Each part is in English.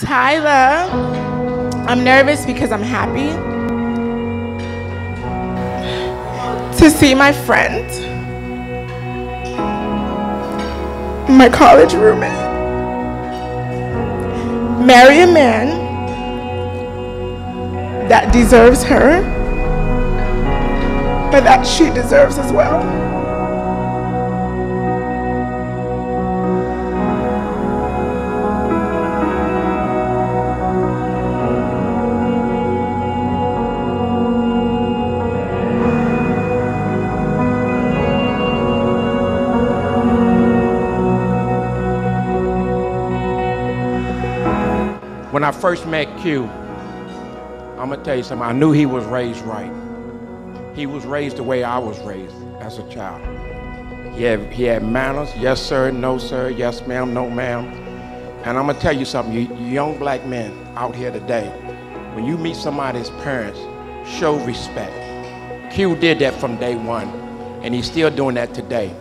Tyla, I'm nervous because I'm happy to see my friend, my college roommate, marry a man that deserves her, but that she deserves as well. When I first met Q, I'm gonna tell you something. I knew he was raised right. He was raised the way I was raised as a child. He had, he had manners, yes sir, no sir, yes ma'am, no ma'am. And I'm gonna tell you something, you, you young black men out here today, when you meet somebody's parents, show respect. Q did that from day one, and he's still doing that today.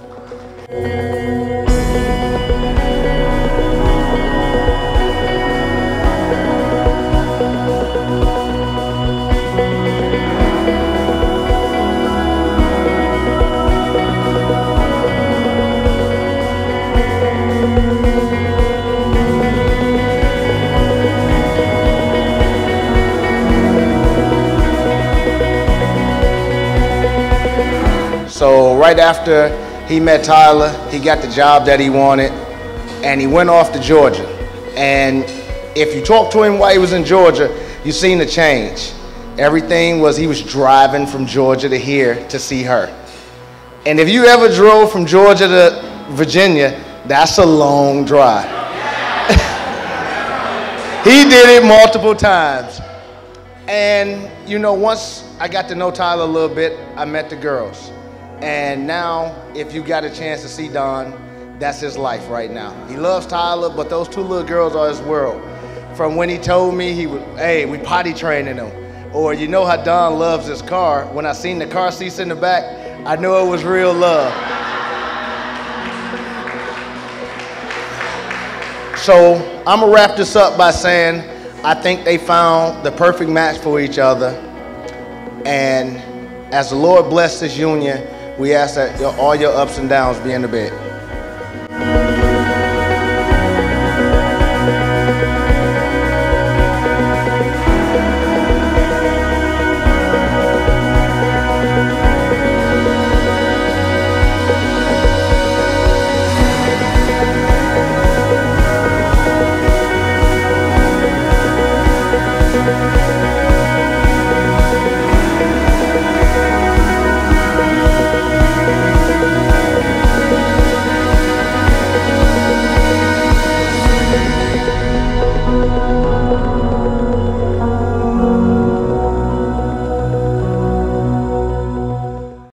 So right after he met Tyla, he got the job that he wanted, and he went off to Georgia. And if you talk to him while he was in Georgia, you seen the change. Everything was he was driving from Georgia to here to see her. And if you ever drove from Georgia to Virginia, that's a long drive. he did it multiple times. And you know, once I got to know Tyla a little bit, I met the girls. And now, if you got a chance to see Don, that's his life right now. He loves Tyla, but those two little girls are his world. From when he told me he would, hey, we potty training him. Or you know how Don loves his car. When I seen the car seats in the back, I knew it was real love. So I'm gonna wrap this up by saying I think they found the perfect match for each other. And as the Lord bless this union, we ask that all your ups and downs be in the bed.